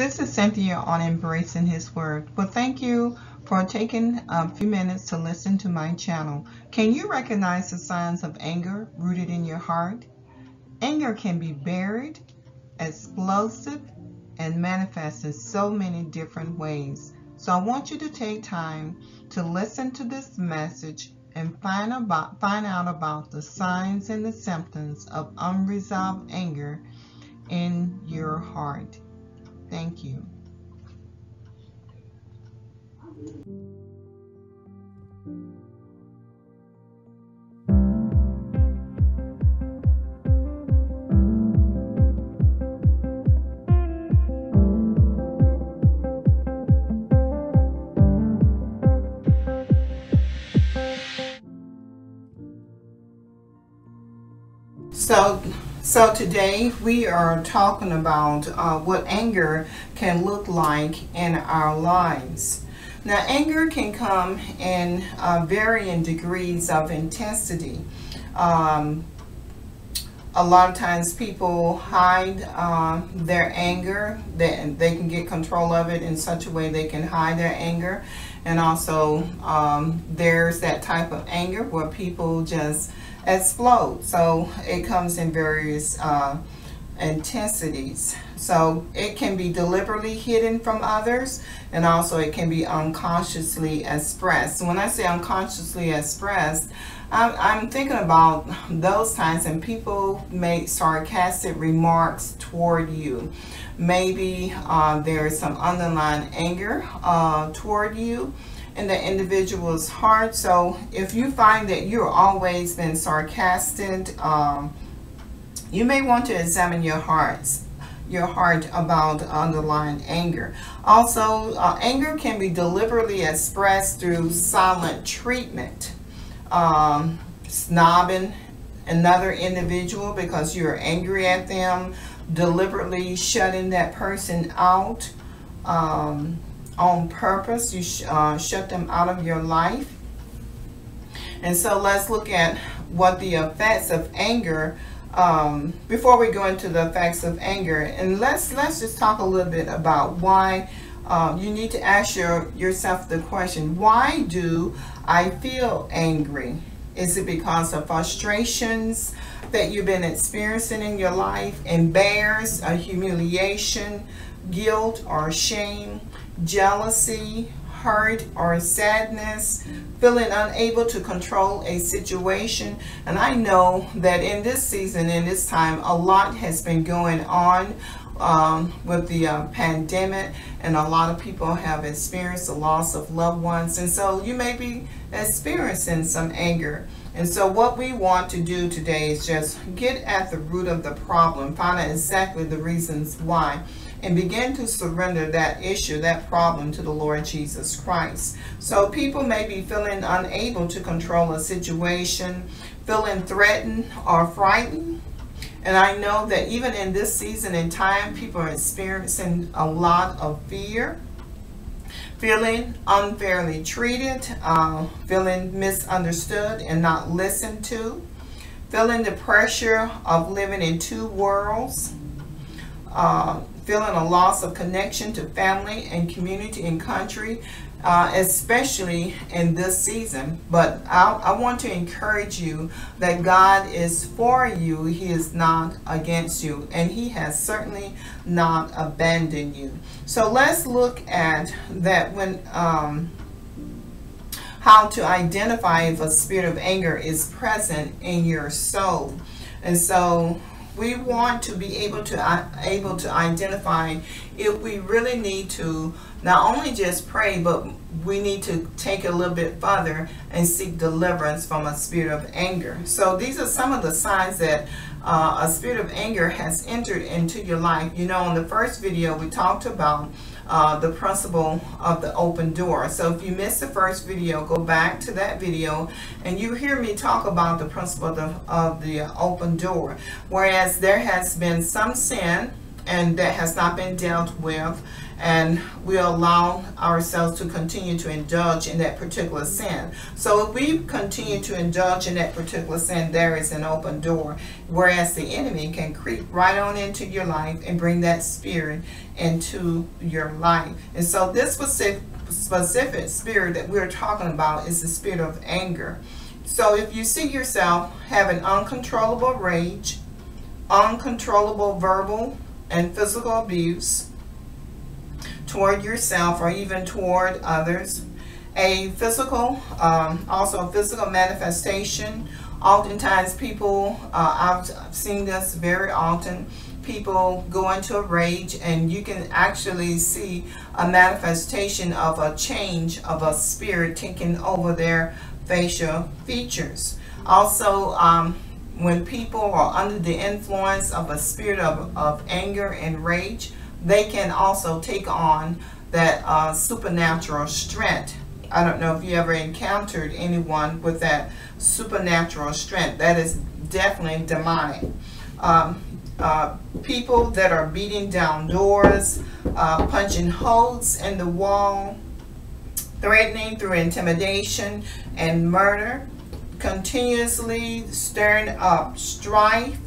This is Cynthia on Embracing His Word. Well, thank you for taking a few minutes to listen to my channel. Can you recognize the signs of anger rooted in your heart? Anger can be buried, explosive, and manifest in so many different ways. So I want you to take time to listen to this message and find about find out about the signs and the symptoms of unresolved anger in your heart. Thank you. So, so today we are talking about uh, what anger can look like in our lives. Now, anger can come in uh, varying degrees of intensity. Um, a lot of times people hide uh, their anger. They, they can get control of it in such a way they can hide their anger. And also um, there's that type of anger where people just explode. So it comes in various uh, intensities. So it can be deliberately hidden from others and also it can be unconsciously expressed. When I say unconsciously expressed, I'm thinking about those times and people make sarcastic remarks toward you. Maybe uh, there is some underlying anger uh, toward you in the individual's heart. So if you find that you're always been sarcastic, um, you may want to examine your hearts your heart about underlying anger. Also, uh, anger can be deliberately expressed through silent treatment, um, snobbing another individual because you're angry at them, deliberately shutting that person out, um, on purpose. You sh uh, shut them out of your life. And so let's look at what the effects of anger um, before we go into the effects of anger. And let's let's just talk a little bit about why um, you need to ask your, yourself the question, why do I feel angry? Is it because of frustrations that you've been experiencing in your life, embarrassed, a humiliation, guilt, or shame? Jealousy, hurt, or sadness, feeling unable to control a situation. And I know that in this season, in this time, a lot has been going on um, with the uh, pandemic, and a lot of people have experienced the loss of loved ones. And so you may be experiencing some anger. And so what we want to do today is just get at the root of the problem, find out exactly the reasons why and begin to surrender that issue, that problem to the Lord Jesus Christ. So people may be feeling unable to control a situation, feeling threatened or frightened. And I know that even in this season and time, people are experiencing a lot of fear, feeling unfairly treated, uh, feeling misunderstood and not listened to, feeling the pressure of living in two worlds, uh, feeling a loss of connection to family and community and country, uh, especially in this season. But I, I want to encourage you that God is for you. He is not against you. And he has certainly not abandoned you. So let's look at that when... Um, how to identify if a spirit of anger is present in your soul. And so we want to be able to uh, able to identify if we really need to not only just pray but we need to take a little bit further and seek deliverance from a spirit of anger. So these are some of the signs that uh, a spirit of anger has entered into your life you know in the first video we talked about uh, the principle of the open door. So if you missed the first video, go back to that video and you hear me talk about the principle of the, of the open door. Whereas there has been some sin and that has not been dealt with and we allow ourselves to continue to indulge in that particular sin. So if we continue to indulge in that particular sin, there is an open door. Whereas the enemy can creep right on into your life and bring that spirit into your life. And so this specific, spirit that we're talking about is the spirit of anger. So if you see yourself having uncontrollable rage, uncontrollable verbal and physical abuse, toward yourself or even toward others. A physical, um, also a physical manifestation. Oftentimes people, uh, I've seen this very often, people go into a rage and you can actually see a manifestation of a change of a spirit taking over their facial features. Also, um, when people are under the influence of a spirit of, of anger and rage, they can also take on that uh, supernatural strength. I don't know if you ever encountered anyone with that supernatural strength. That is definitely demonic. Um, uh, people that are beating down doors, uh, punching holes in the wall, threatening through intimidation and murder, continuously stirring up strife,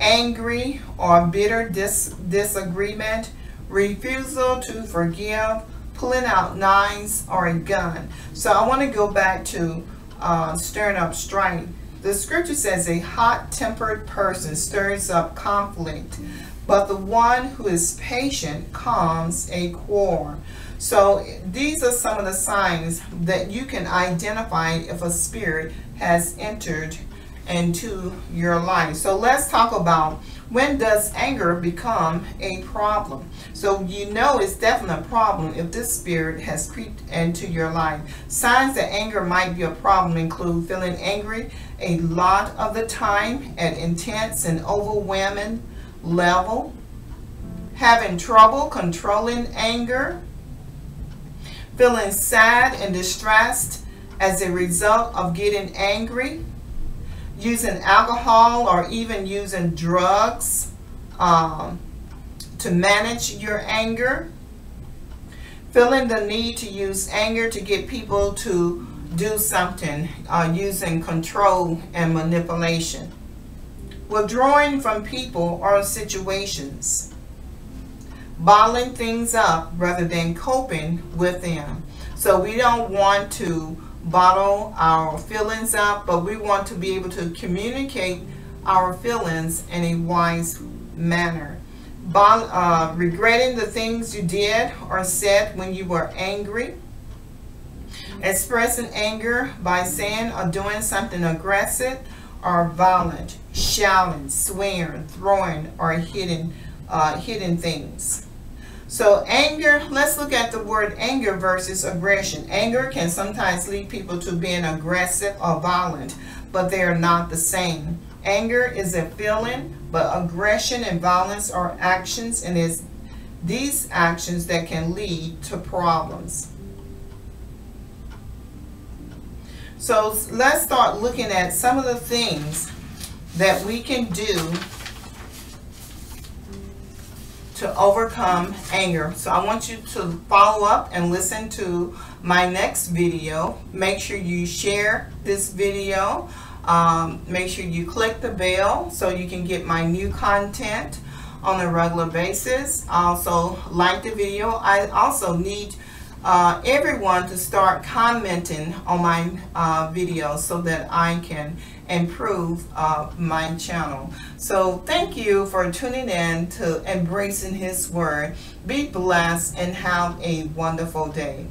angry or bitter dis disagreement, refusal to forgive, pulling out knives or a gun. So I want to go back to uh, stirring up strife. The scripture says a hot-tempered person stirs up conflict, but the one who is patient calms a quarrel. So these are some of the signs that you can identify if a spirit has entered into your life. So let's talk about when does anger become a problem? So you know it's definitely a problem if this spirit has creeped into your life. Signs that anger might be a problem include feeling angry a lot of the time at intense and overwhelming level, having trouble controlling anger, feeling sad and distressed as a result of getting angry, using alcohol or even using drugs um, to manage your anger, feeling the need to use anger to get people to do something uh, using control and manipulation, withdrawing from people or situations, bottling things up rather than coping with them. So we don't want to bottle our feelings up, but we want to be able to communicate our feelings in a wise manner. Bon, uh, regretting the things you did or said when you were angry. Expressing anger by saying or doing something aggressive or violent. Shouting, swearing, throwing, or hitting, uh, hitting things. So anger, let's look at the word anger versus aggression. Anger can sometimes lead people to being aggressive or violent, but they are not the same. Anger is a feeling, but aggression and violence are actions, and it's these actions that can lead to problems. So let's start looking at some of the things that we can do to overcome anger. So I want you to follow up and listen to my next video. Make sure you share this video. Um, make sure you click the bell so you can get my new content on a regular basis. Also, like the video. I also need uh, everyone to start commenting on my uh, videos so that I can improve uh, my channel. So thank you for tuning in to Embracing His Word. Be blessed and have a wonderful day.